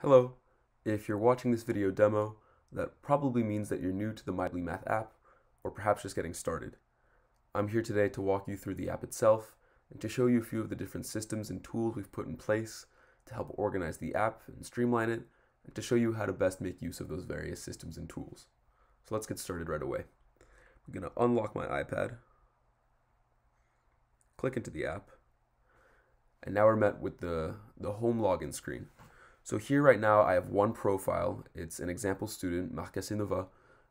Hello. If you're watching this video demo, that probably means that you're new to the MyBlee Math app, or perhaps just getting started. I'm here today to walk you through the app itself and to show you a few of the different systems and tools we've put in place to help organize the app and streamline it, and to show you how to best make use of those various systems and tools. So let's get started right away. I'm going to unlock my iPad, click into the app, and now we're met with the, the home login screen. So here right now I have one profile. It's an example student, Marc Nova.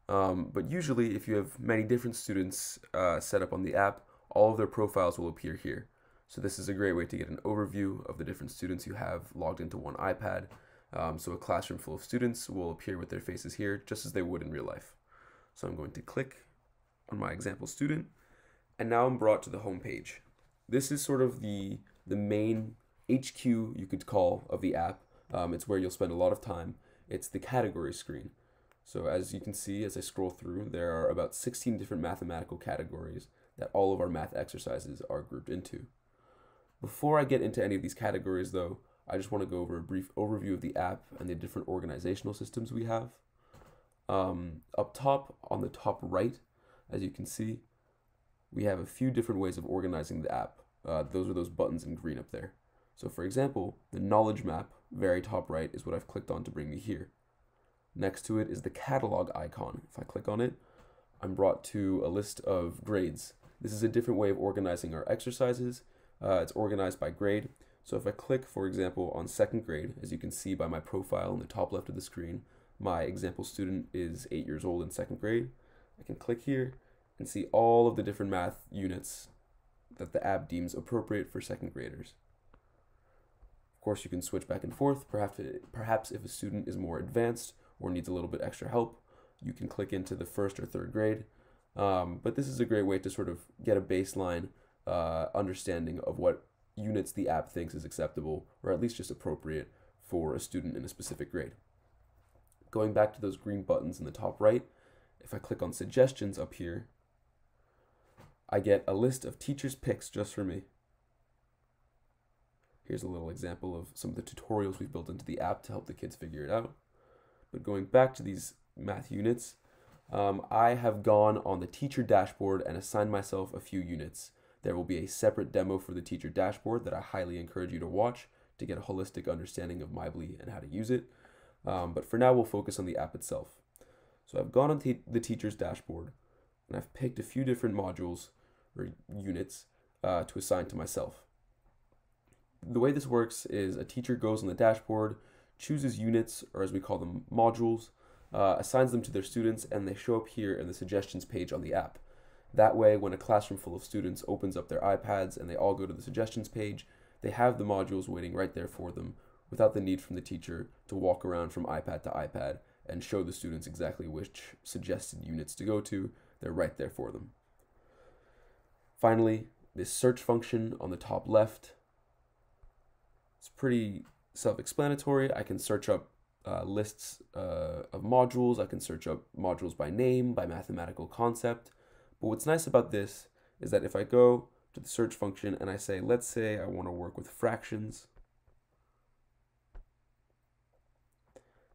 Um, but usually if you have many different students uh, set up on the app, all of their profiles will appear here. So this is a great way to get an overview of the different students you have logged into one iPad. Um, so a classroom full of students will appear with their faces here just as they would in real life. So I'm going to click on my example student and now I'm brought to the home page. This is sort of the, the main HQ you could call of the app um, it's where you'll spend a lot of time. It's the category screen. So as you can see, as I scroll through, there are about 16 different mathematical categories that all of our math exercises are grouped into. Before I get into any of these categories though, I just want to go over a brief overview of the app and the different organizational systems we have. Um, up top, on the top right, as you can see, we have a few different ways of organizing the app. Uh, those are those buttons in green up there. So for example, the knowledge map, very top right, is what I've clicked on to bring me here. Next to it is the catalog icon. If I click on it, I'm brought to a list of grades. This is a different way of organizing our exercises. Uh, it's organized by grade. So if I click, for example, on second grade, as you can see by my profile in the top left of the screen, my example student is eight years old in second grade. I can click here and see all of the different math units that the app deems appropriate for second graders course, you can switch back and forth. Perhaps, perhaps if a student is more advanced or needs a little bit extra help, you can click into the first or third grade. Um, but this is a great way to sort of get a baseline uh, understanding of what units the app thinks is acceptable, or at least just appropriate for a student in a specific grade. Going back to those green buttons in the top right, if I click on suggestions up here, I get a list of teachers' picks just for me. Here's a little example of some of the tutorials we've built into the app to help the kids figure it out. But going back to these math units, um, I have gone on the teacher dashboard and assigned myself a few units. There will be a separate demo for the teacher dashboard that I highly encourage you to watch to get a holistic understanding of MyBlee and how to use it. Um, but for now, we'll focus on the app itself. So I've gone on the teacher's dashboard and I've picked a few different modules or units uh, to assign to myself the way this works is a teacher goes on the dashboard, chooses units, or as we call them, modules, uh, assigns them to their students, and they show up here in the suggestions page on the app. That way, when a classroom full of students opens up their iPads and they all go to the suggestions page, they have the modules waiting right there for them without the need from the teacher to walk around from iPad to iPad and show the students exactly which suggested units to go to. They're right there for them. Finally, this search function on the top left it's pretty self-explanatory. I can search up uh, lists uh, of modules. I can search up modules by name, by mathematical concept. But what's nice about this is that if I go to the search function and I say, let's say I want to work with fractions,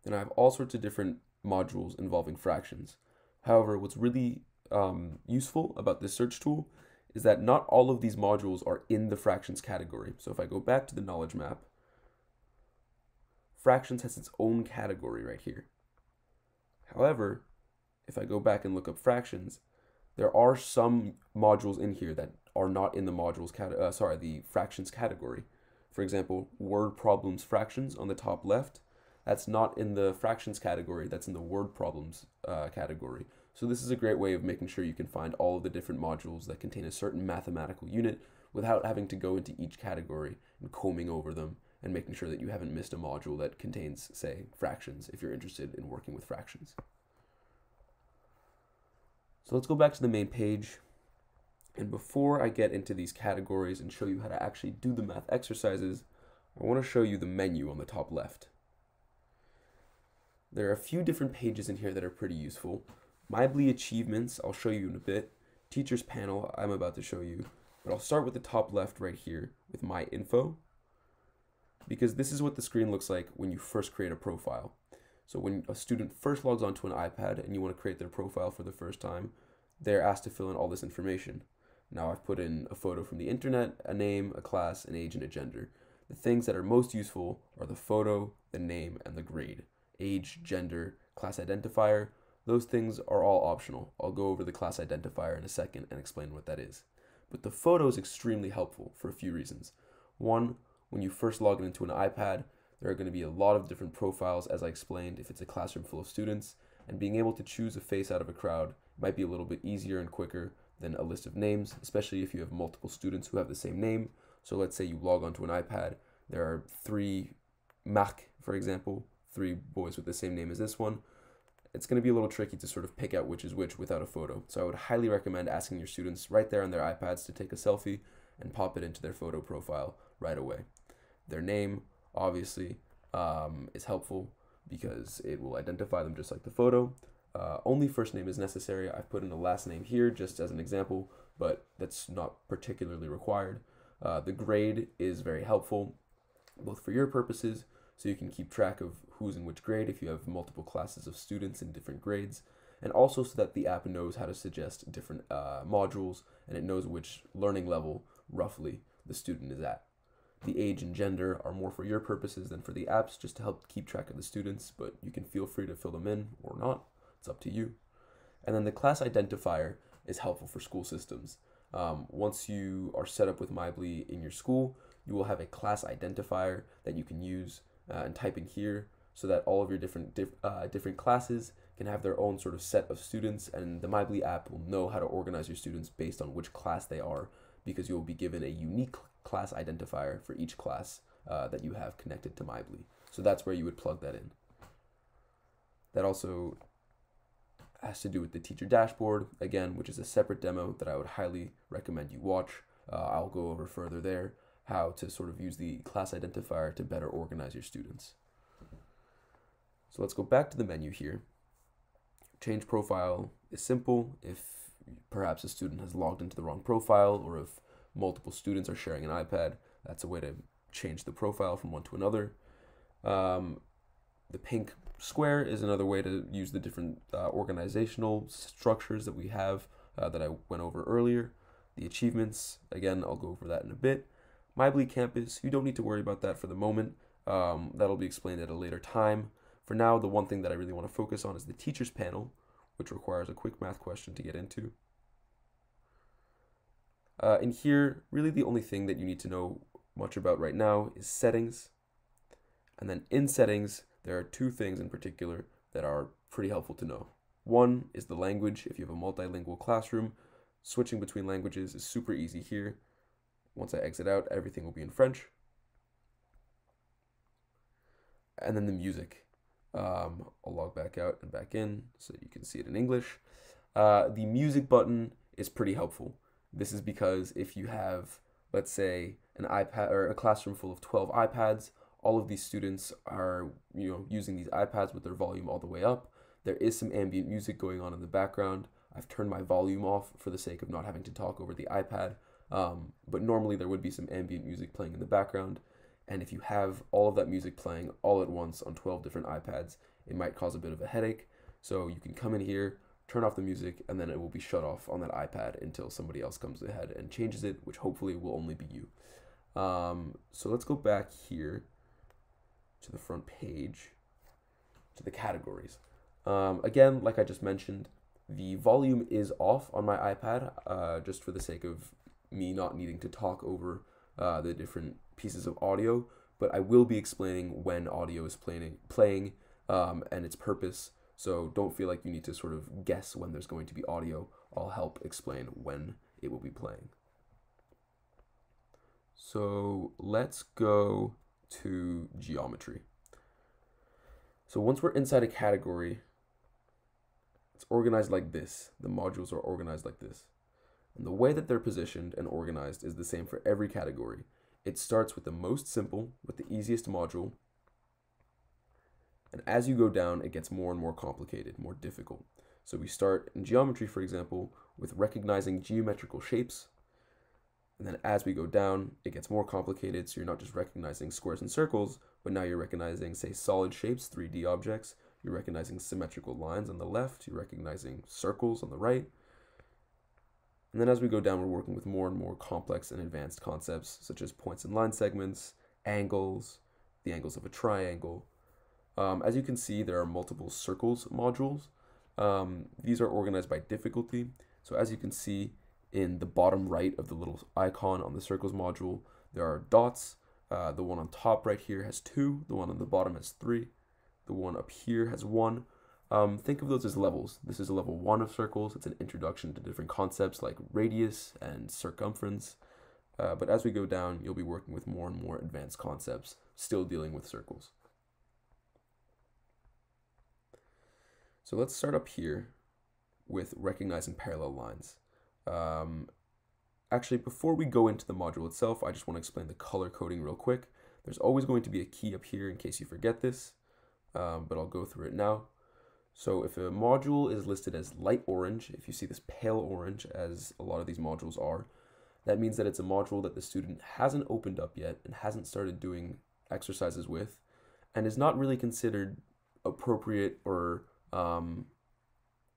then I have all sorts of different modules involving fractions. However, what's really um, useful about this search tool is that not all of these modules are in the fractions category. So if I go back to the knowledge map, fractions has its own category right here. However, if I go back and look up fractions, there are some modules in here that are not in the modules cat uh, sorry, the fractions category. For example, word problems fractions on the top left, that's not in the fractions category, that's in the word problems uh, category. So this is a great way of making sure you can find all of the different modules that contain a certain mathematical unit without having to go into each category and combing over them and making sure that you haven't missed a module that contains, say, fractions if you're interested in working with fractions. So let's go back to the main page. And before I get into these categories and show you how to actually do the math exercises, I want to show you the menu on the top left. There are a few different pages in here that are pretty useful. MyBlee Achievements, I'll show you in a bit. Teachers Panel, I'm about to show you. But I'll start with the top left right here with My Info. because this is what the screen looks like when you first create a profile. So when a student first logs onto an iPad and you want to create their profile for the first time, they're asked to fill in all this information. Now I've put in a photo from the internet, a name, a class, an age, and a gender. The things that are most useful are the photo, the name, and the grade. Age, gender, class identifier, those things are all optional. I'll go over the class identifier in a second and explain what that is. But the photo is extremely helpful for a few reasons. One, when you first log into an iPad, there are going to be a lot of different profiles, as I explained, if it's a classroom full of students, and being able to choose a face out of a crowd might be a little bit easier and quicker than a list of names, especially if you have multiple students who have the same name. So let's say you log onto an iPad, there are three Marc, for example, three boys with the same name as this one. It's going to be a little tricky to sort of pick out which is which without a photo. So I would highly recommend asking your students right there on their iPads to take a selfie and pop it into their photo profile right away. Their name, obviously, um, is helpful because it will identify them just like the photo. Uh, only first name is necessary. I've put in a last name here just as an example, but that's not particularly required. Uh, the grade is very helpful, both for your purposes, so you can keep track of who's in which grade if you have multiple classes of students in different grades, and also so that the app knows how to suggest different uh, modules and it knows which learning level roughly the student is at. The age and gender are more for your purposes than for the apps, just to help keep track of the students, but you can feel free to fill them in or not. It's up to you. And then the class identifier is helpful for school systems. Um, once you are set up with MyBlee in your school, you will have a class identifier that you can use uh, and type in here so that all of your different diff, uh, different classes can have their own sort of set of students and the MyBlee app will know how to organize your students based on which class they are because you will be given a unique class identifier for each class uh, that you have connected to MyBlee. So that's where you would plug that in. That also has to do with the teacher dashboard, again, which is a separate demo that I would highly recommend you watch. Uh, I'll go over further there how to sort of use the class identifier to better organize your students. So let's go back to the menu here. Change profile is simple. If perhaps a student has logged into the wrong profile or if multiple students are sharing an iPad, that's a way to change the profile from one to another. Um, the pink square is another way to use the different uh, organizational structures that we have uh, that I went over earlier. The achievements, again, I'll go over that in a bit. MyBlee Campus, you don't need to worry about that for the moment. Um, that'll be explained at a later time. For now, the one thing that I really want to focus on is the teachers panel, which requires a quick math question to get into. Uh, in here, really the only thing that you need to know much about right now is settings. And then in settings, there are two things in particular that are pretty helpful to know. One is the language. If you have a multilingual classroom, switching between languages is super easy here. Once I exit out, everything will be in French. And then the music. Um, I'll log back out and back in so you can see it in English. Uh, the music button is pretty helpful. This is because if you have, let's say, an iPad or a classroom full of 12 iPads, all of these students are you know using these iPads with their volume all the way up. There is some ambient music going on in the background. I've turned my volume off for the sake of not having to talk over the iPad. Um, but normally there would be some ambient music playing in the background. And if you have all of that music playing all at once on 12 different iPads, it might cause a bit of a headache. So you can come in here, turn off the music, and then it will be shut off on that iPad until somebody else comes ahead and changes it, which hopefully will only be you. Um, so let's go back here to the front page, to the categories. Um, again, like I just mentioned, the volume is off on my iPad uh, just for the sake of me not needing to talk over uh, the different pieces of audio, but I will be explaining when audio is playing, playing um, and its purpose. So don't feel like you need to sort of guess when there's going to be audio. I'll help explain when it will be playing. So let's go to geometry. So once we're inside a category, it's organized like this. The modules are organized like this. And the way that they're positioned and organized is the same for every category. It starts with the most simple, with the easiest module. And as you go down, it gets more and more complicated, more difficult. So we start in geometry, for example, with recognizing geometrical shapes. And then as we go down, it gets more complicated. So you're not just recognizing squares and circles, but now you're recognizing, say, solid shapes, 3D objects. You're recognizing symmetrical lines on the left. You're recognizing circles on the right. And then as we go down, we're working with more and more complex and advanced concepts, such as points and line segments, angles, the angles of a triangle. Um, as you can see, there are multiple circles modules. Um, these are organized by difficulty. So as you can see in the bottom right of the little icon on the circles module, there are dots. Uh, the one on top right here has two. The one on the bottom has three. The one up here has one. Um, think of those as levels. This is a level one of circles. It's an introduction to different concepts like radius and circumference. Uh, but as we go down, you'll be working with more and more advanced concepts, still dealing with circles. So let's start up here with recognizing parallel lines. Um, actually, before we go into the module itself, I just want to explain the color coding real quick. There's always going to be a key up here in case you forget this, um, but I'll go through it now. So if a module is listed as light orange, if you see this pale orange as a lot of these modules are, that means that it's a module that the student hasn't opened up yet and hasn't started doing exercises with and is not really considered appropriate or um,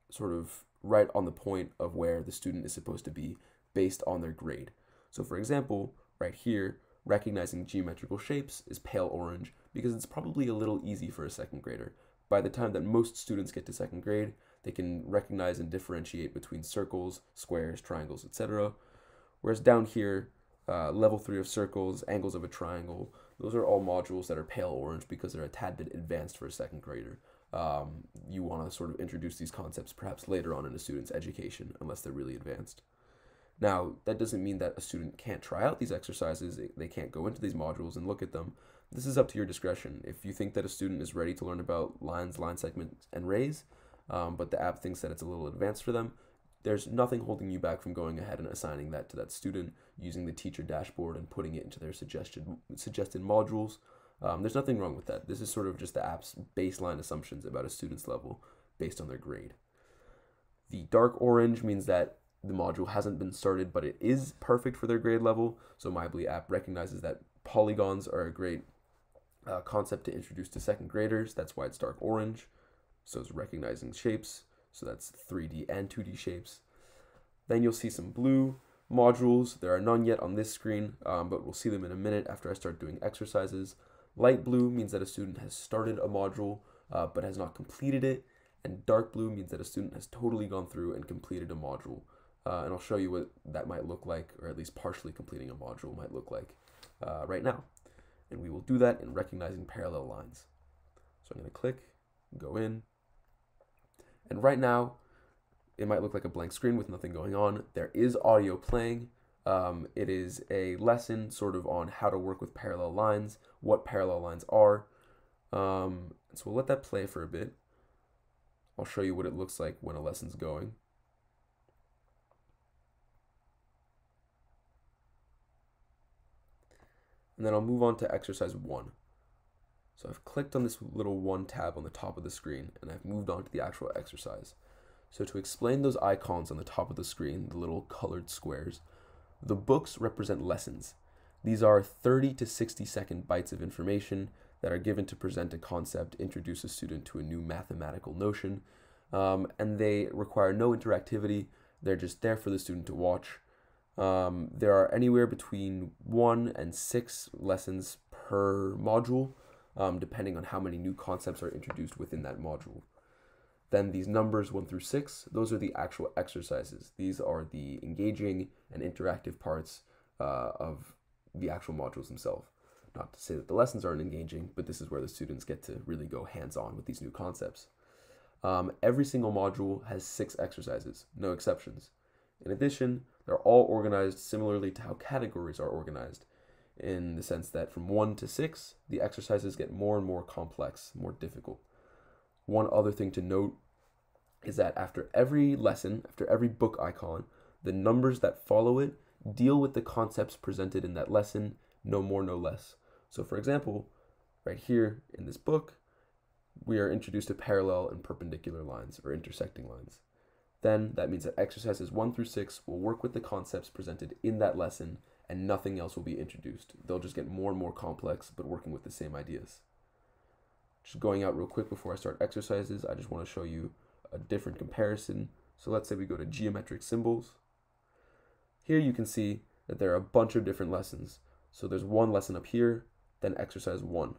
sort of right on the point of where the student is supposed to be based on their grade. So for example, right here, recognizing geometrical shapes is pale orange because it's probably a little easy for a second grader. By the time that most students get to second grade, they can recognize and differentiate between circles, squares, triangles, etc. Whereas down here, uh, level three of circles, angles of a triangle, those are all modules that are pale orange because they're a tad bit advanced for a second grader. Um, you want to sort of introduce these concepts perhaps later on in a student's education, unless they're really advanced. Now, that doesn't mean that a student can't try out these exercises, they can't go into these modules and look at them. This is up to your discretion. If you think that a student is ready to learn about lines, line segments, and rays, um, but the app thinks that it's a little advanced for them, there's nothing holding you back from going ahead and assigning that to that student using the teacher dashboard and putting it into their suggested suggested modules. Um, there's nothing wrong with that. This is sort of just the app's baseline assumptions about a student's level based on their grade. The dark orange means that the module hasn't been started, but it is perfect for their grade level. So MyBlee app recognizes that polygons are a great uh, concept to introduce to second graders. That's why it's dark orange. So it's recognizing shapes. So that's 3D and 2D shapes. Then you'll see some blue modules. There are none yet on this screen, um, but we'll see them in a minute after I start doing exercises. Light blue means that a student has started a module uh, but has not completed it. And dark blue means that a student has totally gone through and completed a module. Uh, and I'll show you what that might look like, or at least partially completing a module might look like uh, right now. And we will do that in recognizing parallel lines. So I'm going to click, go in, and right now, it might look like a blank screen with nothing going on. There is audio playing. Um, it is a lesson sort of on how to work with parallel lines, what parallel lines are. Um, so we'll let that play for a bit. I'll show you what it looks like when a lesson's going. And then I'll move on to exercise one. So I've clicked on this little one tab on the top of the screen and I've moved on to the actual exercise. So to explain those icons on the top of the screen, the little colored squares, the books represent lessons. These are 30 to 60 second bites of information that are given to present a concept, introduce a student to a new mathematical notion, um, and they require no interactivity. They're just there for the student to watch. Um, there are anywhere between one and six lessons per module, um, depending on how many new concepts are introduced within that module. Then these numbers one through six, those are the actual exercises. These are the engaging and interactive parts uh, of the actual modules themselves. Not to say that the lessons aren't engaging, but this is where the students get to really go hands-on with these new concepts. Um, every single module has six exercises, no exceptions. In addition, they're all organized similarly to how categories are organized, in the sense that from 1 to 6, the exercises get more and more complex, more difficult. One other thing to note is that after every lesson, after every book icon, the numbers that follow it deal with the concepts presented in that lesson, no more, no less. So, for example, right here in this book, we are introduced to parallel and perpendicular lines or intersecting lines. Then that means that exercises 1 through 6 will work with the concepts presented in that lesson and nothing else will be introduced. They'll just get more and more complex, but working with the same ideas. Just going out real quick before I start exercises, I just want to show you a different comparison. So let's say we go to geometric symbols. Here you can see that there are a bunch of different lessons. So there's one lesson up here, then exercise one.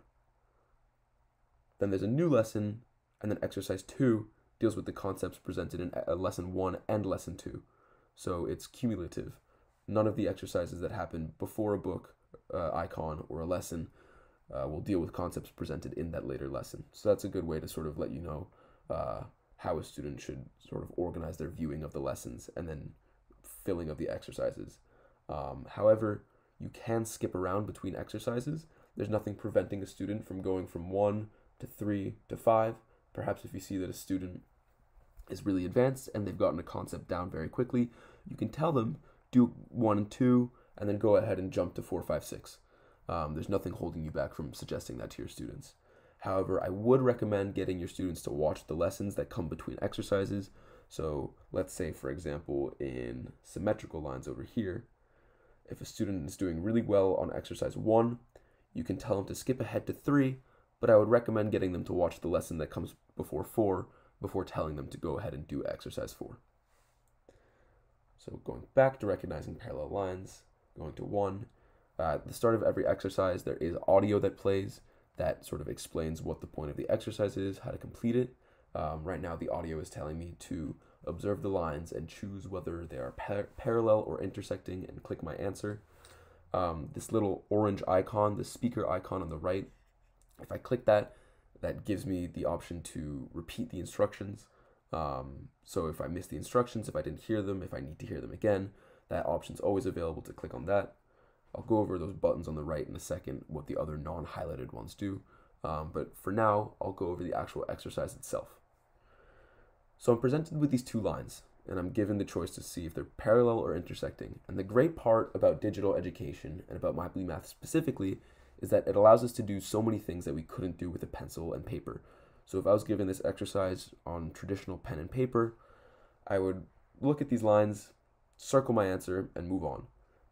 Then there's a new lesson, and then exercise two deals with the concepts presented in uh, lesson one and lesson two. So it's cumulative. None of the exercises that happen before a book uh, icon or a lesson uh, will deal with concepts presented in that later lesson. So that's a good way to sort of let you know uh, how a student should sort of organize their viewing of the lessons and then filling of the exercises. Um, however, you can skip around between exercises. There's nothing preventing a student from going from one to three to five. Perhaps if you see that a student is really advanced and they've gotten a concept down very quickly, you can tell them do one and two and then go ahead and jump to four, five, six. Um, there's nothing holding you back from suggesting that to your students. However, I would recommend getting your students to watch the lessons that come between exercises. So let's say, for example, in symmetrical lines over here, if a student is doing really well on exercise one, you can tell them to skip ahead to three, but I would recommend getting them to watch the lesson that comes before four before telling them to go ahead and do exercise four. So going back to recognizing parallel lines, going to one, uh, at the start of every exercise, there is audio that plays that sort of explains what the point of the exercise is, how to complete it. Um, right now, the audio is telling me to observe the lines and choose whether they are par- parallel or intersecting and click my answer. Um, this little orange icon, the speaker icon on the right, if I click that, that gives me the option to repeat the instructions. Um, so if I miss the instructions, if I didn't hear them, if I need to hear them again, that option's always available to click on that. I'll go over those buttons on the right in a second, what the other non-highlighted ones do. Um, but for now, I'll go over the actual exercise itself. So I'm presented with these two lines, and I'm given the choice to see if they're parallel or intersecting. And the great part about digital education and about MyBlee Math specifically is that it allows us to do so many things that we couldn't do with a pencil and paper. So if I was given this exercise on traditional pen and paper, I would look at these lines, circle my answer, and move on.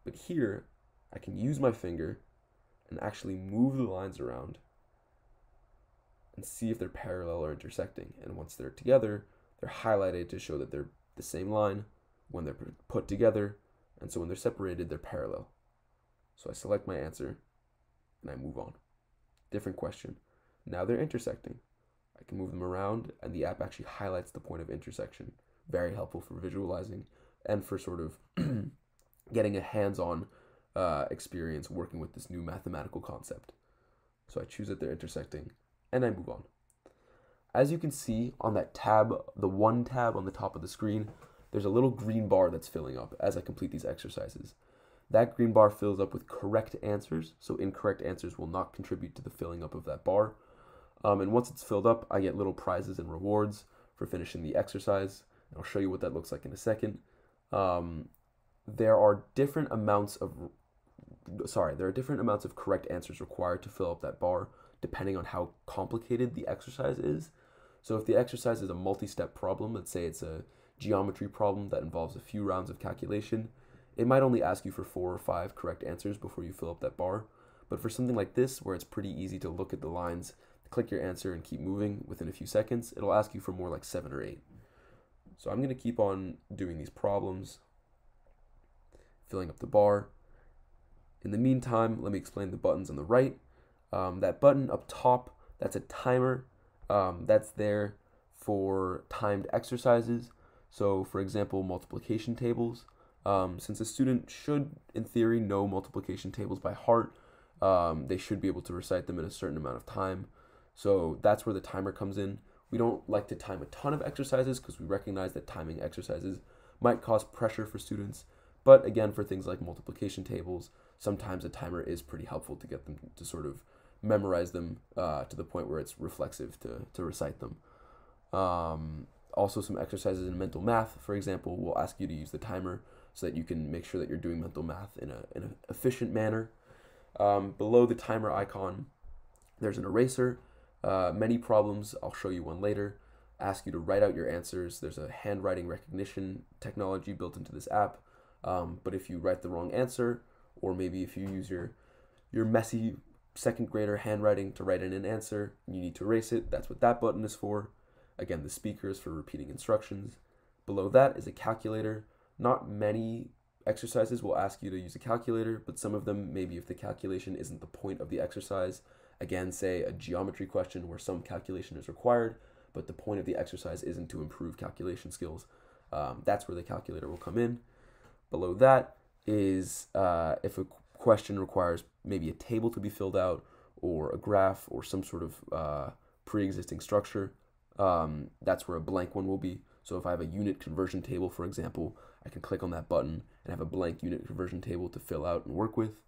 But here, I can use my finger and actually move the lines around and see if they're parallel or intersecting. And once they're together, they're highlighted to show that they're the same line when they're put together. And so when they're separated, they're parallel. So I select my answer and I move on. Different question. Now they're intersecting. I can move them around and the app actually highlights the point of intersection. Very helpful for visualizing and for sort of getting a hands-on uh, experience working with this new mathematical concept. So I choose that they're intersecting and I move on. As you can see on that tab, the one tab on the top of the screen, there's a little green bar that's filling up as I complete these exercises. That green bar fills up with correct answers, so incorrect answers will not contribute to the filling up of that bar. Um, and once it's filled up, I get little prizes and rewards for finishing the exercise. And I'll show you what that looks like in a second. Um, there are different amounts of sorry, there are different amounts of correct answers required to fill up that bar depending on how complicated the exercise is. So if the exercise is a multi-step problem, let's say it's a geometry problem that involves a few rounds of calculation, it might only ask you for four or five correct answers before you fill up that bar. But for something like this, where it's pretty easy to look at the lines, click your answer and keep moving within a few seconds, it'll ask you for more like seven or eight. So I'm going to keep on doing these problems, filling up the bar, in the meantime, let me explain the buttons on the right. Um, that button up top, that's a timer. Um, that's there for timed exercises. So, for example, multiplication tables. Um, since a student should, in theory, know multiplication tables by heart, um, they should be able to recite them in a certain amount of time. So that's where the timer comes in. We don't like to time a ton of exercises because we recognize that timing exercises might cause pressure for students. But again, for things like multiplication tables, sometimes a timer is pretty helpful to get them to sort of memorize them uh, to the point where it's reflexive to, to recite them. Um, also, some exercises in mental math, for example, will ask you to use the timer so that you can make sure that you're doing mental math in, a, in an efficient manner. Um, below the timer icon, there's an eraser. Uh, many problems, I'll show you one later, ask you to write out your answers. There's a handwriting recognition technology built into this app. Um, but if you write the wrong answer, or maybe if you use your your messy second grader handwriting to write in an answer you need to erase it, that's what that button is for. Again, the speaker is for repeating instructions. Below that is a calculator. Not many exercises will ask you to use a calculator, but some of them, maybe if the calculation isn't the point of the exercise, again, say a geometry question where some calculation is required, but the point of the exercise isn't to improve calculation skills, um, that's where the calculator will come in. Below that is uh, if a question requires maybe a table to be filled out or a graph or some sort of uh, pre-existing structure, um, that's where a blank one will be. So if I have a unit conversion table, for example, I can click on that button and have a blank unit conversion table to fill out and work with.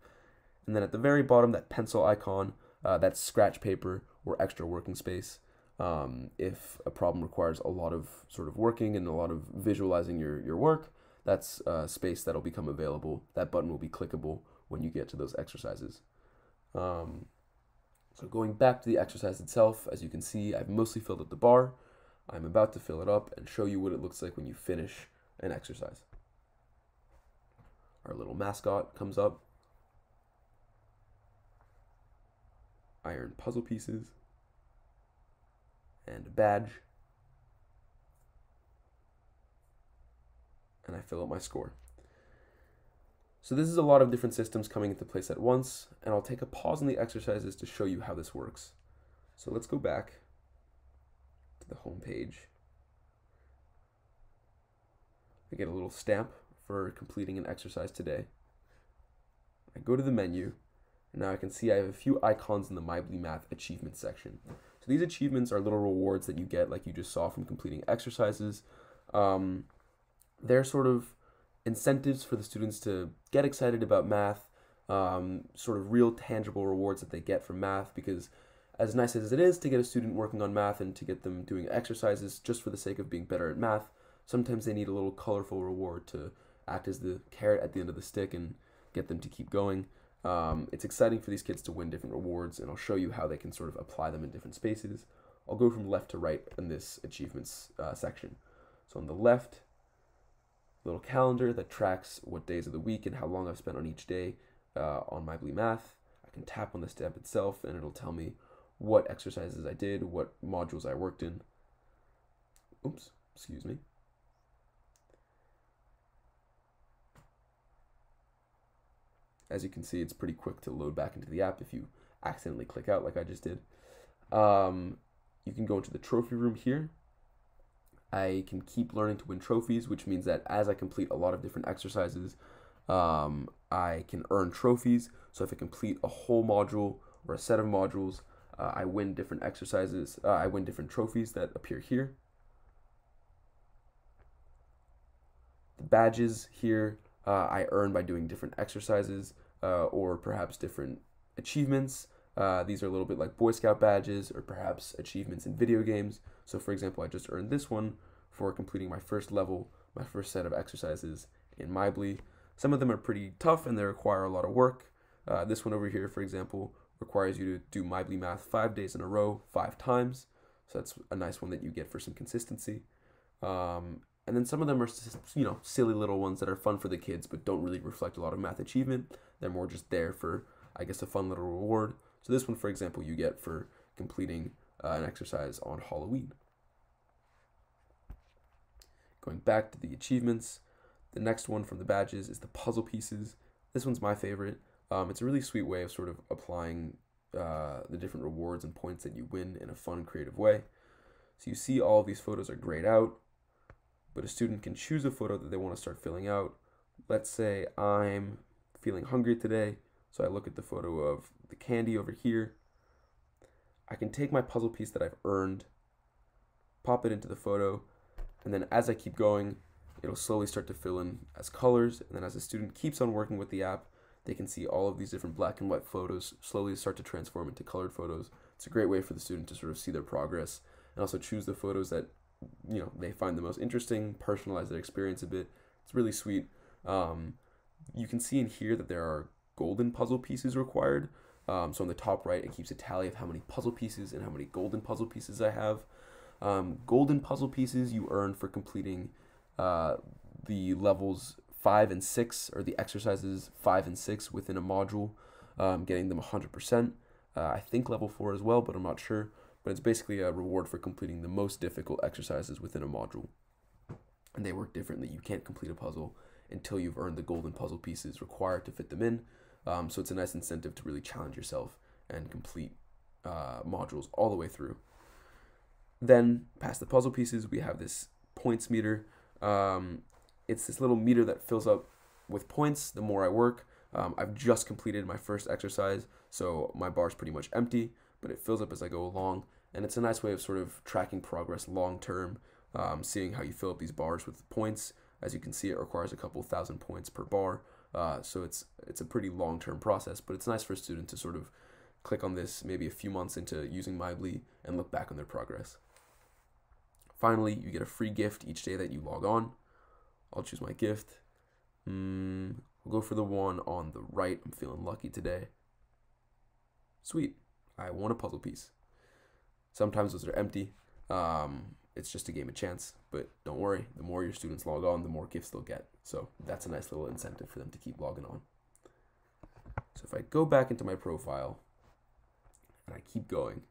And then at the very bottom, that pencil icon, uh, that's scratch paper or extra working space. Um, if a problem requires a lot of sort of working and a lot of visualizing your, your work, that's space that'll become available. That button will be clickable when you get to those exercises. Um, so going back to the exercise itself, as you can see, I've mostly filled up the bar. I'm about to fill it up and show you what it looks like when you finish an exercise. Our little mascot comes up. Iron puzzle pieces. And a badge. And I fill out my score. So this is a lot of different systems coming into place at once, and I'll take a pause in the exercises to show you how this works. So let's go back to the home page. I get a little stamp for completing an exercise today. I go to the menu, and now I can see I have a few icons in the MyBlee Math achievement section. So these achievements are little rewards that you get like you just saw from completing exercises. Um, they're sort of incentives for the students to get excited about math, um, sort of real tangible rewards that they get from math because as nice as it is to get a student working on math and to get them doing exercises just for the sake of being better at math, sometimes they need a little colorful reward to act as the carrot at the end of the stick and get them to keep going. Um, it's exciting for these kids to win different rewards, and I'll show you how they can sort of apply them in different spaces. I'll go from left to right in this achievements uh, section. So on the left, little calendar that tracks what days of the week and how long I've spent on each day uh, on MyBlee Math. I can tap on the step itself and it'll tell me what exercises I did, what modules I worked in. Oops, excuse me. As you can see, it's pretty quick to load back into the app if you accidentally click out like I just did. Um, you can go into the trophy room here I can keep learning to win trophies, which means that as I complete a lot of different exercises, um, I can earn trophies. So if I complete a whole module or a set of modules, uh, I win different exercises. Uh, I win different trophies that appear here. The badges here uh, I earn by doing different exercises uh, or perhaps different achievements. Uh, these are a little bit like Boy Scout badges or perhaps achievements in video games. So for example, I just earned this one for completing my first level, my first set of exercises in MyBlee. Some of them are pretty tough and they require a lot of work. Uh, this one over here, for example, requires you to do MyBlee math five days in a row, five times. So that's a nice one that you get for some consistency. Um, and then some of them are, you know, silly little ones that are fun for the kids, but don't really reflect a lot of math achievement. They're more just there for, I guess, a fun little reward. So this one, for example, you get for completing uh, an exercise on Halloween. Going back to the achievements, the next one from the badges is the puzzle pieces. This one's my favorite. Um, it's a really sweet way of sort of applying uh, the different rewards and points that you win in a fun, creative way. So you see all these photos are grayed out, but a student can choose a photo that they want to start filling out. Let's say I'm feeling hungry today, so I look at the photo of the candy over here. I can take my puzzle piece that I've earned, pop it into the photo, and then as I keep going, it'll slowly start to fill in as colors. And then as the student keeps on working with the app, they can see all of these different black and white photos slowly start to transform into colored photos. It's a great way for the student to sort of see their progress and also choose the photos that you know they find the most interesting, personalize their experience a bit. It's really sweet. Um, you can see in here that there are golden puzzle pieces required. Um, so on the top right, it keeps a tally of how many puzzle pieces and how many golden puzzle pieces I have. Um, golden puzzle pieces you earn for completing uh, the levels five and six, or the exercises five and six within a module, um, getting them 100%. Uh, I think level four as well, but I'm not sure. But it's basically a reward for completing the most difficult exercises within a module. And they work differently. You can't complete a puzzle until you've earned the golden puzzle pieces required to fit them in. Um, so it's a nice incentive to really challenge yourself and complete uh, modules all the way through. Then, past the puzzle pieces, we have this points meter. Um, it's this little meter that fills up with points the more I work. Um, I've just completed my first exercise, so my bar is pretty much empty, but it fills up as I go along. And it's a nice way of sort of tracking progress long term, um, seeing how you fill up these bars with points. As you can see, it requires a couple thousand points per bar, uh, so it's it's a pretty long term process. But it's nice for a student to sort of click on this maybe a few months into using MyBlee and look back on their progress. Finally, you get a free gift each day that you log on. I'll choose my gift. Mm, we'll go for the one on the right. I'm feeling lucky today. Sweet. I want a puzzle piece. Sometimes those are empty. Um, it's just a game of chance, but don't worry. The more your students log on, the more gifts they'll get. So that's a nice little incentive for them to keep logging on. So if I go back into my profile and I keep going,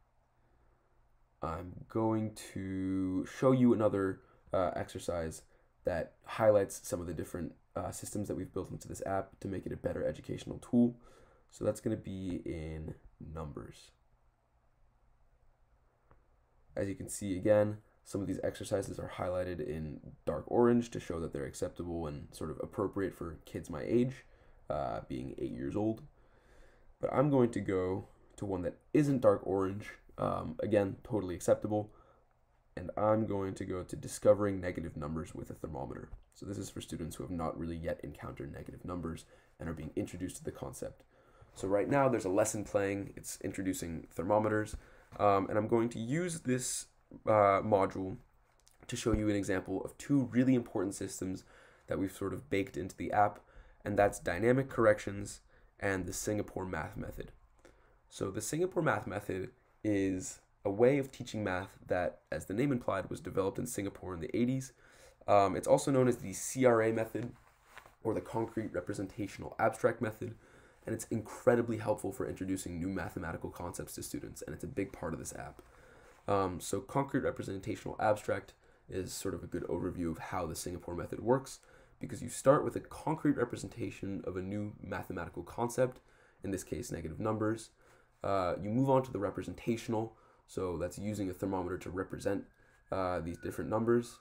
I'm going to show you another uh, exercise that highlights some of the different uh, systems that we've built into this app to make it a better educational tool. So that's going to be in numbers. As you can see again, some of these exercises are highlighted in dark orange to show that they're acceptable and sort of appropriate for kids my age, uh, being eight years old. But I'm going to go to one that isn't dark orange. Um, again, totally acceptable and I'm going to go to discovering negative numbers with a thermometer. So this is for students who have not really yet encountered negative numbers and are being introduced to the concept. So right now there's a lesson playing, it's introducing thermometers, um, and I'm going to use this uh, module to show you an example of two really important systems that we've sort of baked into the app, and that's dynamic corrections and the Singapore math method. So the Singapore math method is a way of teaching math that, as the name implied, was developed in Singapore in the 80s. Um, it's also known as the CRA method or the concrete representational abstract method, and it's incredibly helpful for introducing new mathematical concepts to students, and it's a big part of this app. Um, so, concrete representational abstract is sort of a good overview of how the Singapore method works because you start with a concrete representation of a new mathematical concept, in this case, negative numbers. Uh, you move on to the representational, so that's using a thermometer to represent uh, these different numbers.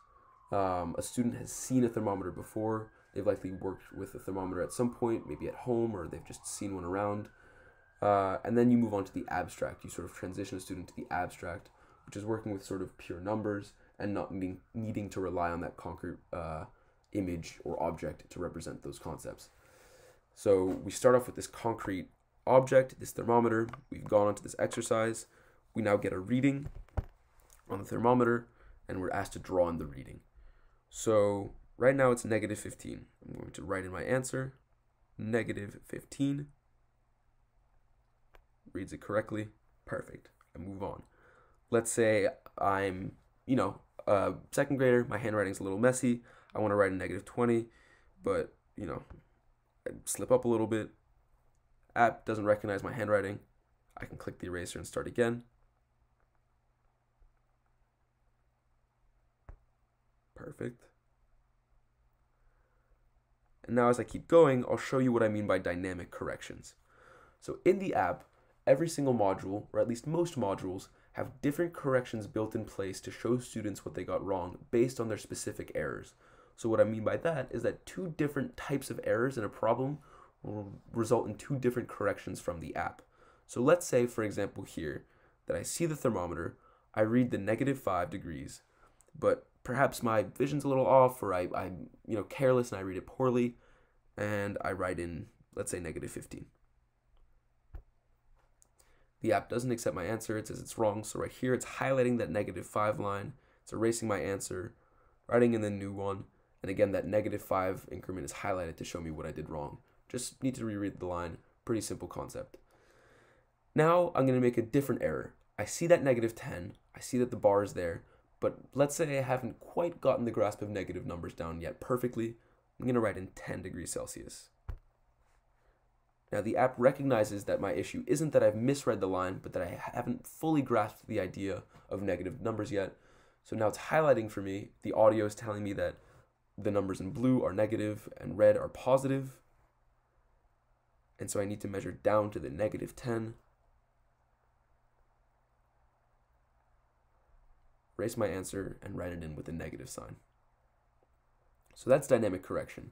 Um, a student has seen a thermometer before. They've likely worked with a thermometer at some point, maybe at home, or they've just seen one around. Uh, and then you move on to the abstract. You sort of transition a student to the abstract, which is working with sort of pure numbers and not needing, needing to rely on that concrete uh, image or object to represent those concepts. So we start off with this concrete object, this thermometer. We've gone on to this exercise we now get a reading on the thermometer and we're asked to draw in the reading. So right now it's negative 15. I'm going to write in my answer, negative 15. Reads it correctly. Perfect. I move on. Let's say I'm, you know, a second grader, my handwriting's a little messy. I want to write a negative 20, but, you know, I slip up a little bit. App doesn't recognize my handwriting. I can click the eraser and start again. Perfect. And now as I keep going, I'll show you what I mean by dynamic corrections. So in the app, every single module, or at least most modules, have different corrections built in place to show students what they got wrong based on their specific errors. So what I mean by that is that two different types of errors in a problem will result in two different corrections from the app. So let's say, for example, here, that I see the thermometer, I read the negative 5 degrees, but perhaps my vision's a little off or I, I'm you know careless and I read it poorly and I write in let's say negative 15. The app doesn't accept my answer. It says it's wrong. So right here it's highlighting that negative 5 line. It's erasing my answer, writing in the new one. And again, that negative 5 increment is highlighted to show me what I did wrong. Just need to reread the line. Pretty simple concept. Now I'm going to make a different error. I see that negative 10. I see that the bar is there. But let's say I haven't quite gotten the grasp of negative numbers down yet perfectly. I'm going to write in 10 degrees Celsius. Now the app recognizes that my issue isn't that I've misread the line, but that I haven't fully grasped the idea of negative numbers yet. So now it's highlighting for me, the audio is telling me that the numbers in blue are negative and red are positive. And so I need to measure down to the negative 10. Erase my answer and write it in with a negative sign. So that's dynamic correction.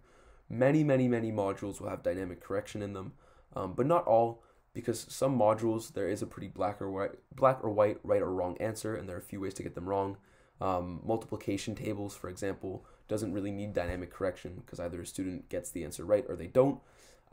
Many, many, many modules will have dynamic correction in them, um, but not all, because some modules there is a pretty black or white, black or white, right or wrong answer, and there are a few ways to get them wrong. Um, multiplication tables, for example, doesn't really need dynamic correction because either a student gets the answer right or they don't.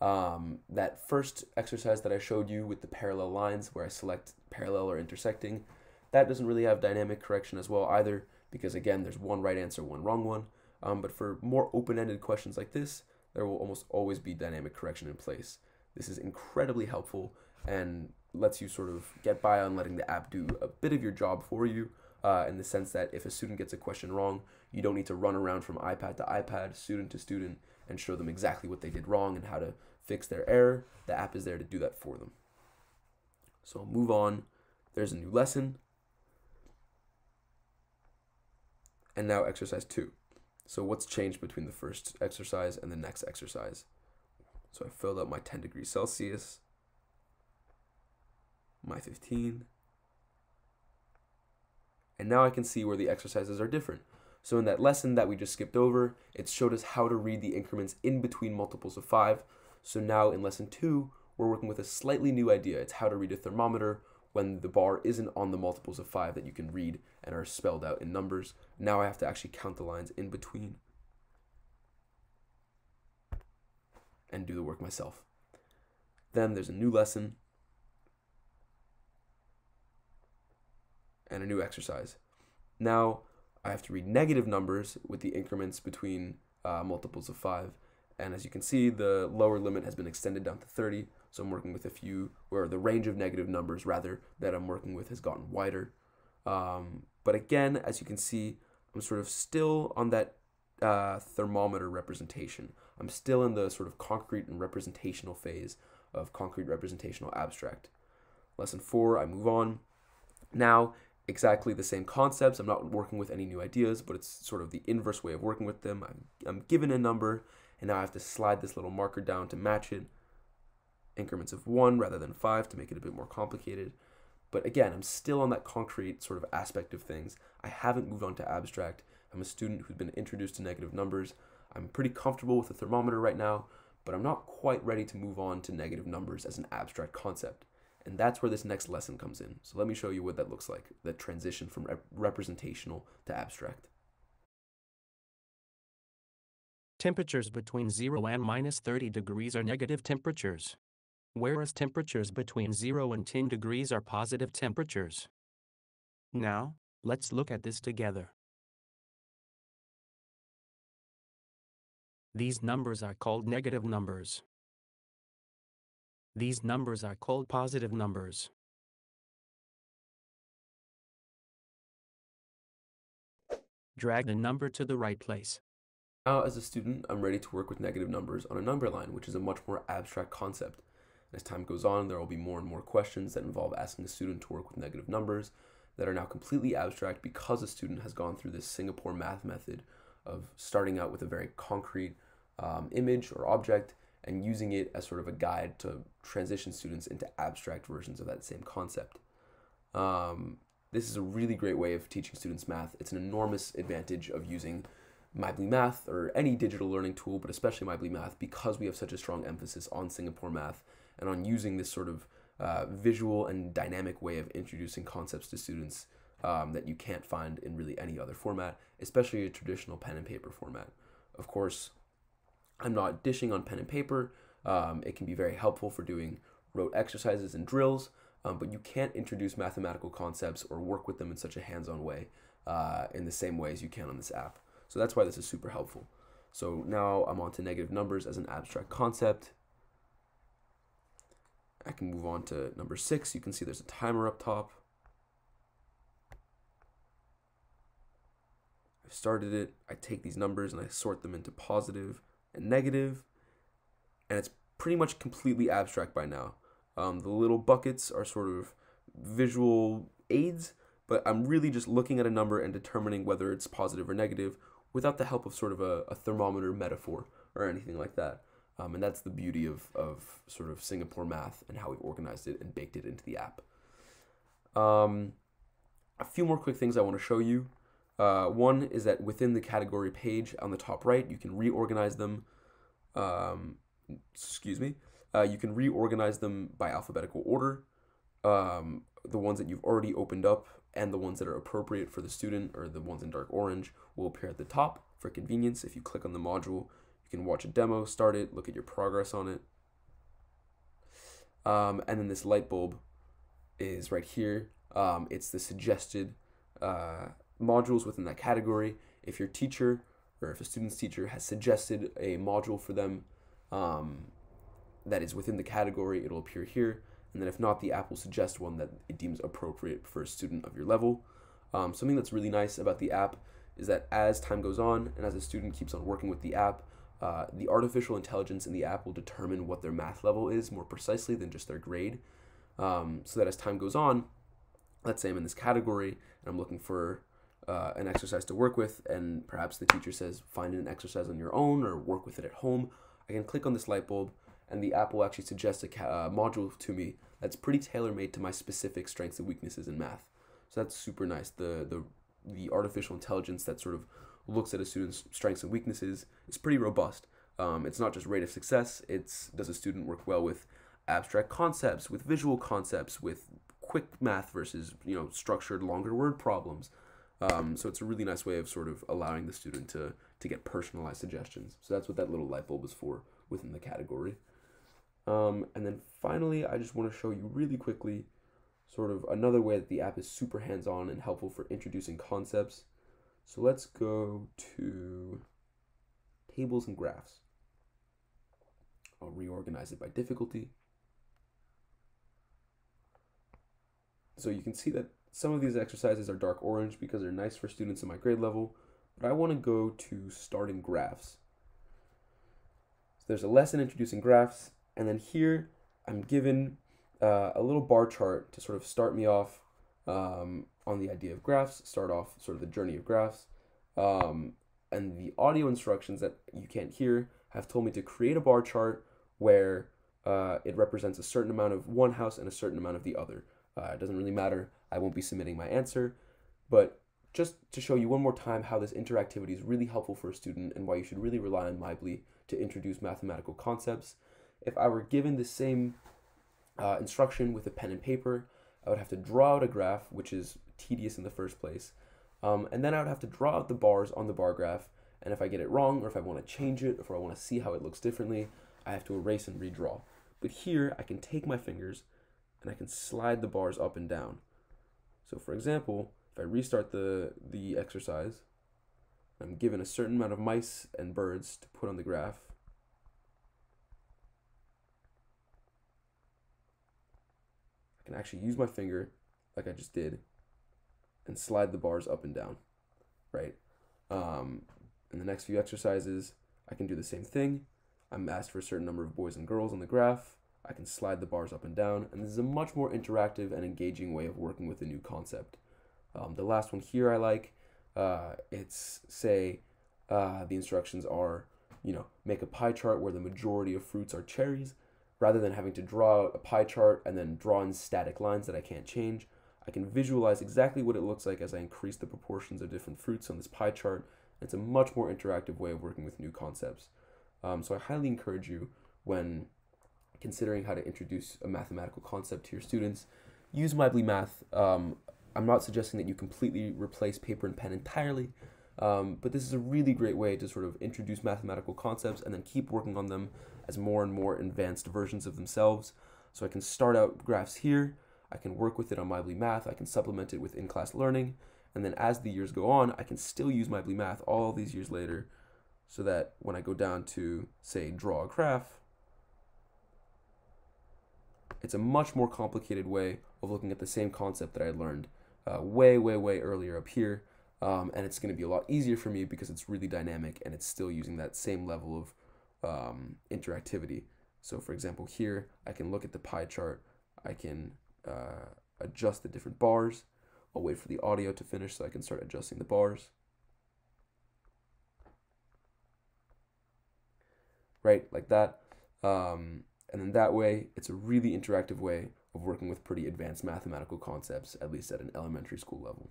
Um, that first exercise that I showed you with the parallel lines where I select parallel or intersecting, that doesn't really have dynamic correction as well either because again, there's one right answer, one wrong one. Um, but for more open-ended questions like this, there will almost always be dynamic correction in place. This is incredibly helpful and lets you sort of get by on letting the app do a bit of your job for you uh, in the sense that if a student gets a question wrong, you don't need to run around from iPad to iPad, student to student, and show them exactly what they did wrong and how to fix their error. The app is there to do that for them. So I'll move on. There's a new lesson. And now exercise two. So what's changed between the first exercise and the next exercise? So I filled out my 10 degrees Celsius, my 15, and now I can see where the exercises are different. So in that lesson that we just skipped over, it showed us how to read the increments in between multiples of 5. So now in lesson 2, we're working with a slightly new idea. It's how to read a thermometer when the bar isn't on the multiples of 5 that you can read and are spelled out in numbers. Now I have to actually count the lines in between and do the work myself. Then there's a new lesson and a new exercise. Now I have to read negative numbers with the increments between uh, multiples of 5. And as you can see, the lower limit has been extended down to 30. So I'm working with a few, where the range of negative numbers, rather, that I'm working with has gotten wider. Um, but again, as you can see, I'm sort of still on that uh, thermometer representation. I'm still in the sort of concrete and representational phase of concrete representational abstract. Lesson four, I move on. Now, exactly the same concepts. I'm not working with any new ideas, but it's sort of the inverse way of working with them. I'm, I'm given a number, and now I have to slide this little marker down to match it. Increments of one rather than five to make it a bit more complicated. But again, I'm still on that concrete sort of aspect of things. I haven't moved on to abstract. I'm a student who's been introduced to negative numbers. I'm pretty comfortable with the thermometer right now, but I'm not quite ready to move on to negative numbers as an abstract concept. And that's where this next lesson comes in. So let me show you what that looks like, that transition from rep representational to abstract. Temperatures between 0 and minus 30 degrees are negative temperatures, whereas temperatures between 0 and 10 degrees are positive temperatures. Now, let's look at this together. These numbers are called negative numbers. These numbers are called positive numbers. Drag the number to the right place. Now, as a student, I'm ready to work with negative numbers on a number line, which is a much more abstract concept. As time goes on, there will be more and more questions that involve asking a student to work with negative numbers that are now completely abstract because a student has gone through this Singapore math method of starting out with a very concrete um, image or object and using it as sort of a guide to transition students into abstract versions of that same concept. Um, this is a really great way of teaching students math. It's an enormous advantage of using MyBlee Math or any digital learning tool, but especially MyBlee Math, because we have such a strong emphasis on Singapore math and on using this sort of uh, visual and dynamic way of introducing concepts to students um, that you can't find in really any other format, especially a traditional pen and paper format. Of course, I'm not dishing on pen and paper. Um, it can be very helpful for doing rote exercises and drills, um, but you can't introduce mathematical concepts or work with them in such a hands-on way uh, in the same way as you can on this app. So that's why this is super helpful. So now I'm on to negative numbers as an abstract concept. I can move on to number six. You can see there's a timer up top. I've started it. I take these numbers and I sort them into positive, and negative, and it's pretty much completely abstract by now. Um, the little buckets are sort of visual aids, but I'm really just looking at a number and determining whether it's positive or negative without the help of sort of a, a thermometer metaphor or anything like that. Um, and that's the beauty of, of sort of Singapore math and how we've organized it and baked it into the app. Um, a few more quick things I want to show you. Uh, one is that within the category page on the top right, you can reorganize them. Um, excuse me. Uh, you can reorganize them by alphabetical order. Um, the ones that you've already opened up and the ones that are appropriate for the student or the ones in dark orange will appear at the top for convenience. If you click on the module, you can watch a demo, start it, look at your progress on it. Um, and then this light bulb is right here. Um, it's the suggested uh, modules within that category. If your teacher or if a student's teacher has suggested a module for them um, that is within the category, it'll appear here. And then if not, the app will suggest one that it deems appropriate for a student of your level. Um, something that's really nice about the app is that as time goes on and as a student keeps on working with the app, uh, the artificial intelligence in the app will determine what their math level is more precisely than just their grade. Um, so that as time goes on, let's say I'm in this category and I'm looking for uh, an exercise to work with, and perhaps the teacher says, find an exercise on your own or work with it at home. I can click on this light bulb and the app will actually suggest a uh, module to me that's pretty tailor made to my specific strengths and weaknesses in math. So that's super nice. The the the artificial intelligence that sort of looks at a student's strengths and weaknesses It's pretty robust. Um, it's not just rate of success. It's does a student work well with abstract concepts, with visual concepts, with quick math versus you know structured longer word problems. Um, so it's a really nice way of sort of allowing the student to to get personalized suggestions. So that's what that little light bulb is for within the category. Um, and then finally, I just want to show you really quickly sort of another way that the app is super hands-on and helpful for introducing concepts. So let's go to tables and graphs. I'll reorganize it by difficulty. So you can see that some of these exercises are dark orange because they're nice for students in my grade level, but I want to go to starting graphs. So there's a lesson introducing graphs, and then here I'm given uh, a little bar chart to sort of start me off um, on the idea of graphs, start off sort of the journey of graphs. Um, and the audio instructions that you can't hear have told me to create a bar chart where uh, it represents a certain amount of one house and a certain amount of the other. Uh, it doesn't really matter. I won't be submitting my answer, but just to show you one more time how this interactivity is really helpful for a student and why you should really rely on MyBlee to introduce mathematical concepts if I were given the same uh, instruction with a pen and paper, I would have to draw out a graph, which is tedious in the first place. Um, and then I would have to draw out the bars on the bar graph. And if I get it wrong, or if I want to change it, or if I want to see how it looks differently, I have to erase and redraw. But here, I can take my fingers and I can slide the bars up and down. So for example, if I restart the, the exercise, I'm given a certain amount of mice and birds to put on the graph, can actually use my finger like I just did and slide the bars up and down, right? Um, in the next few exercises, I can do the same thing. I'm asked for a certain number of boys and girls on the graph. I can slide the bars up and down, and this is a much more interactive and engaging way of working with a new concept. Um, the last one here I like, uh, it's say uh, the instructions are, you know, make a pie chart where the majority of fruits are cherries, rather than having to draw a pie chart and then draw in static lines that I can't change. I can visualize exactly what it looks like as I increase the proportions of different fruits on this pie chart. It's a much more interactive way of working with new concepts. Um, so I highly encourage you when considering how to introduce a mathematical concept to your students, use MyBlee Math. Um, I'm not suggesting that you completely replace paper and pen entirely, um, but this is a really great way to sort of introduce mathematical concepts and then keep working on them as more and more advanced versions of themselves. So I can start out graphs here, I can work with it on MyBlee Math, I can supplement it with in-class learning, and then as the years go on, I can still use MyBlee Math all these years later so that when I go down to, say, draw a graph, it's a much more complicated way of looking at the same concept that I learned uh, way, way, way earlier up here. Um, and it's going to be a lot easier for me because it's really dynamic and it's still using that same level of um, interactivity. So for example, here I can look at the pie chart, I can uh, adjust the different bars. I'll wait for the audio to finish so I can start adjusting the bars. Right, like that. Um, and then that way, it's a really interactive way of working with pretty advanced mathematical concepts, at least at an elementary school level.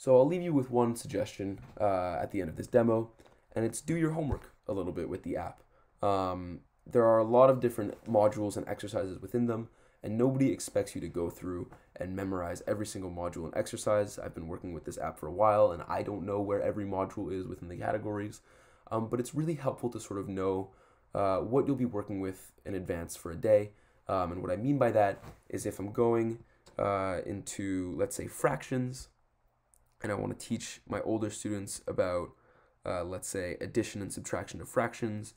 So I'll leave you with one suggestion uh, at the end of this demo, and it's do your homework a little bit with the app. Um, there are a lot of different modules and exercises within them, and nobody expects you to go through and memorize every single module and exercise. I've been working with this app for a while, and I don't know where every module is within the categories, um, but it's really helpful to sort of know uh, what you'll be working with in advance for a day. Um, and what I mean by that is if I'm going uh, into, let's say, fractions, and I want to teach my older students about, uh, let's say, addition and subtraction of fractions,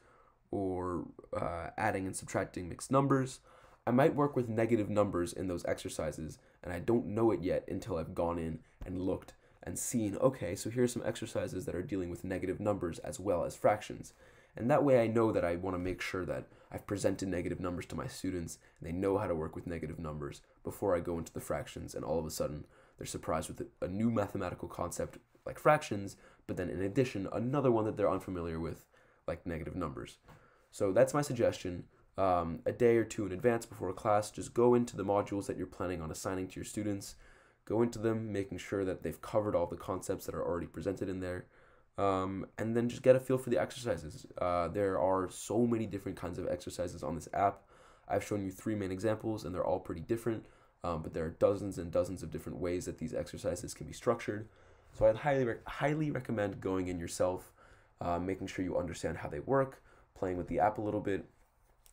or uh, adding and subtracting mixed numbers, I might work with negative numbers in those exercises, and I don't know it yet until I've gone in and looked and seen, okay, so here's some exercises that are dealing with negative numbers as well as fractions. And that way I know that I want to make sure that I've presented negative numbers to my students and they know how to work with negative numbers before I go into the fractions and all of a sudden they're surprised with a new mathematical concept like fractions, but then in addition, another one that they're unfamiliar with like negative numbers. So that's my suggestion. Um, a day or two in advance before a class, just go into the modules that you're planning on assigning to your students. Go into them, making sure that they've covered all the concepts that are already presented in there. Um, and then just get a feel for the exercises. Uh, there are so many different kinds of exercises on this app. I've shown you three main examples, and they're all pretty different. Um, but there are dozens and dozens of different ways that these exercises can be structured. So I'd highly re- highly recommend going in yourself, uh, making sure you understand how they work, playing with the app a little bit,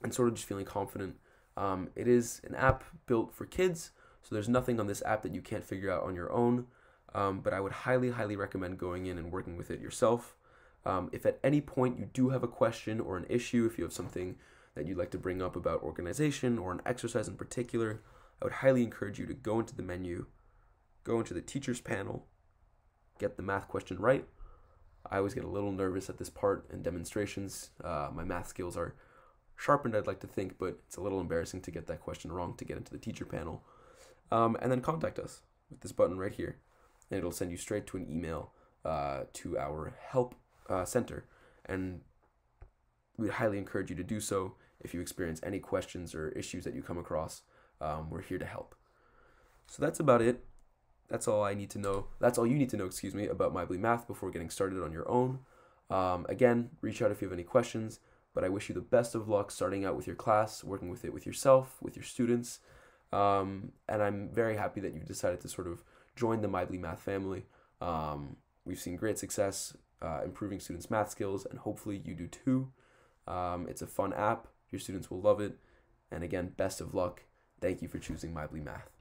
and sort of just feeling confident. Um, it is an app built for kids, so there's nothing on this app that you can't figure out on your own. Um, but I would highly, highly recommend going in and working with it yourself. Um, if at any point you do have a question or an issue, if you have something that you'd like to bring up about organization or an exercise in particular, I would highly encourage you to go into the menu, go into the teacher's panel, get the math question right. I always get a little nervous at this part in demonstrations. Uh, my math skills are sharpened, I'd like to think, but it's a little embarrassing to get that question wrong to get into the teacher panel. Um, and then contact us with this button right here and it'll send you straight to an email uh, to our help uh, center. And we'd highly encourage you to do so if you experience any questions or issues that you come across. Um, we're here to help. So that's about it. That's all I need to know. That's all you need to know, excuse me, about MyBlee Math before getting started on your own. Um, again, reach out if you have any questions, but I wish you the best of luck starting out with your class, working with it with yourself, with your students. Um, and I'm very happy that you've decided to sort of join the MyBlee Math family. Um, we've seen great success uh, improving students' math skills, and hopefully you do too. Um, it's a fun app. Your students will love it. And again, best of luck. Thank you for choosing MyBlee Math.